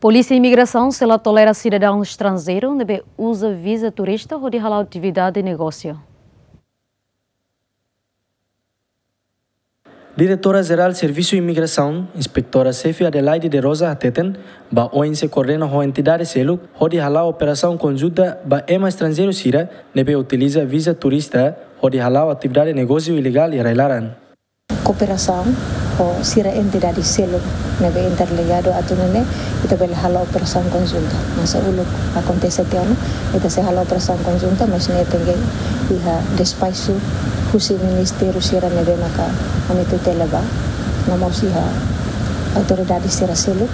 Polícia e Imigração se ela tolera cidadão estrangeiro, deve usa visa turista ou de halar atividade e negócio. Diretora-Geral Serviço de Imigração, Inspectora Sefi Adelaide de Rosa Ateten, ba ONC coordena a entidade selo, onde halar operação conjunta ba EMA estrangeiro sira, nebe utiliza visa turista, onde halar atividade negócio ilegal e railaran. Cooperação, o sira entidade selo ne ɓe interligado atunene ita bele halau opération conjunta masa uluk acontece tiano ita se hala opération konsulta mas ne tenge iha despaisu husi ministeru sira ne ɓe maka. Ami tutele dari siaran seluk atau sira selo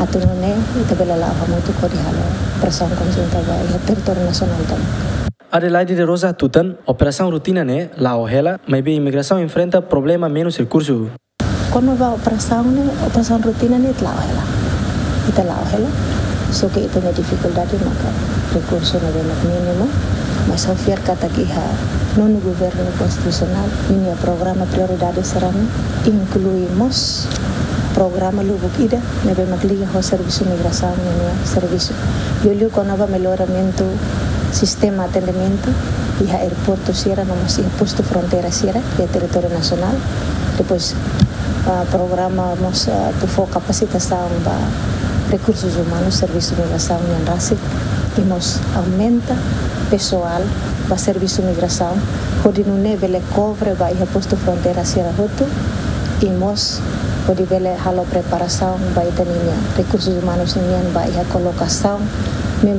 atunene ita bele lava mutu ko di hala opération konsulta ba iha nasional Adelaide de Rosa Tutan, operação rutina né, la Ojela, oh, mas a imigração enfrenta problema menos recurso. Quando vai operação né, operação rotina né, lá o hela, ita lá o hela, so que ita na dificuldade maka recurso na bem mínimo, mas ao fiar kata kiha no governo constitucional, ini programa prioridade será incluímos programa Lubuk Ida, na bem magliga o serviço de migração, né, serviço. Eu li com nova melhoramento sistema de atendimento e a aeroporto Sierra, não mas posto fronteira Sierra, que é território nacional. Depois, uh, programamos uh, por capacitação para recursos humanos, serviço de migração e RACIC, e nos aumenta pessoal para migração, onde não é vele cobre para ir posto fronteira Sierra Roto, e nós onde vele halo preparação para ir recursos humanos para ir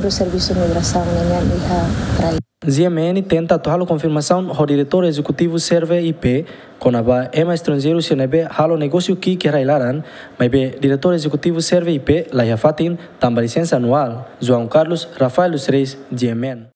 do Serviço de Migração Nenhan Iha Trai. ZMN tenta atuar a confirmação do diretor executivo serve IP com a EMA estrangeiro se nebe halo negócio que que railaran, mas be diretor executivo serve IP lá fatin tamba licença anual. João Carlos Rafael dos Reis, GMN.